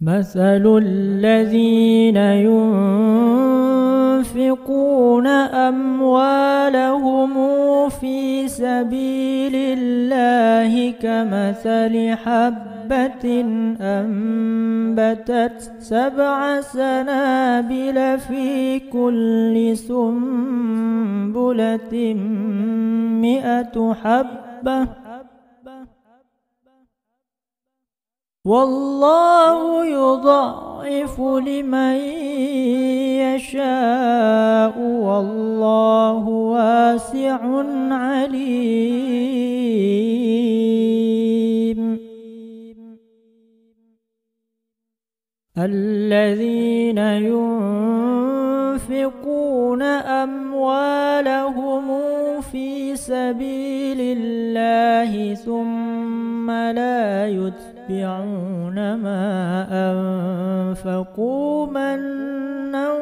مثل الذين ينفقون أموالهم في سبيل الله كمثل حبة أنبتت سبع سنابل في كل سنبلة مئة حبة والله يضاعف لمن يشاء والله واسع عليم. الذين ينفقون أموالهم في سبيل الله ثم لا يتبعون ما أنفقوا منا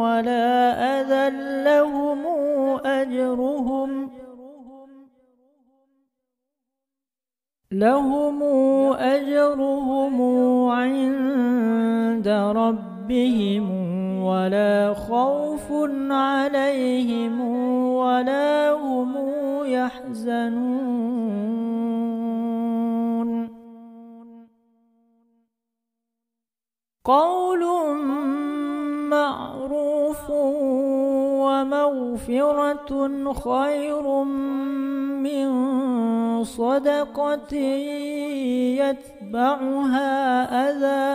ولا أذى لهم أجرهم لهم أجرهم عند ربهم ولا خوف عليهم ولا هم يحزنون قول معروف ومغفرة خير من صدقة يتبعها أذى.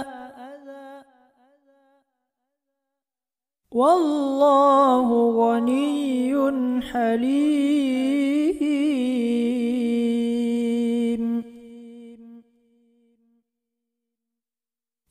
والله غني حليم.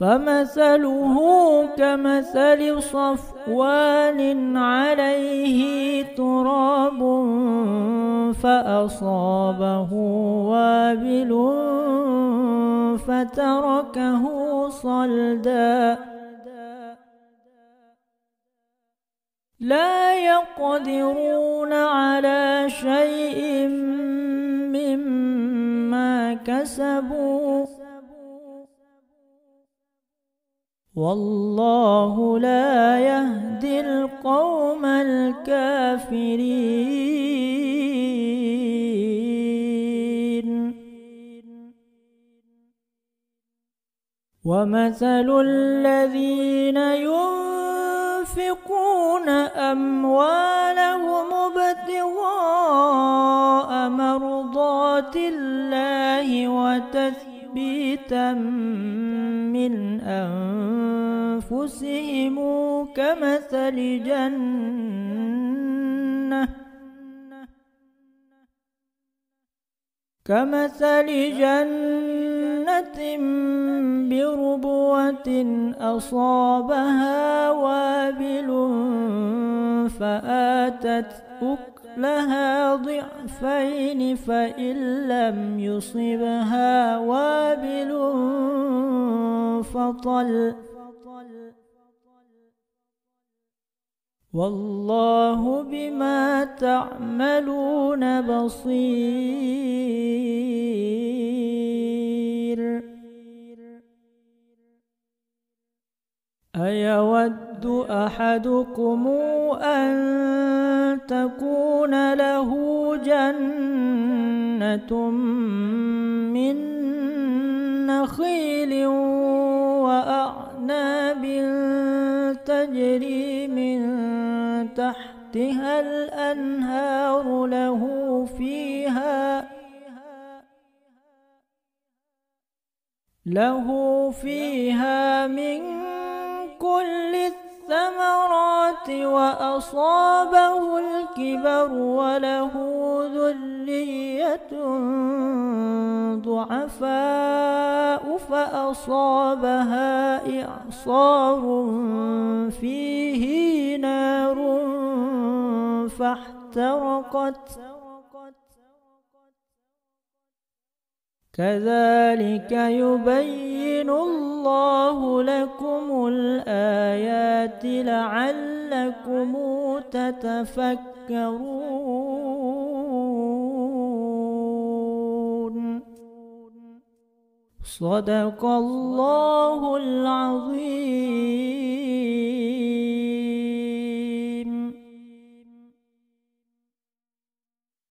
فمثله كمثل صفوان عليه تراب فأصابه وابل فتركه صلدا. لا يقدرون على شيء مما كسبوا. والله لا يهدي القوم الكافرين. ومثل الذين ينفقون أموالهم ابتغاء مرضات الله وتثبيتا تثبيتا من أنفسهم. كمثل جنة كمثل جنة بربوة أصابها وابل فآتت أكل لها ضعفين فإن لم يصبها وابل فطل والله بما تعملون بصير. أيود أحدكم أن تكون له جنة من نخيل وأعناب تجري من تحتها الأنهار له فيها له فيها من كل الثمرات وأصابه الكبر وله ذرية ضعفاء فأصابها إعصار فيه نار فاحترقت. كذلك يبين الله لكم الآيات لعلكم تتفكرون. صدق الله العظيم.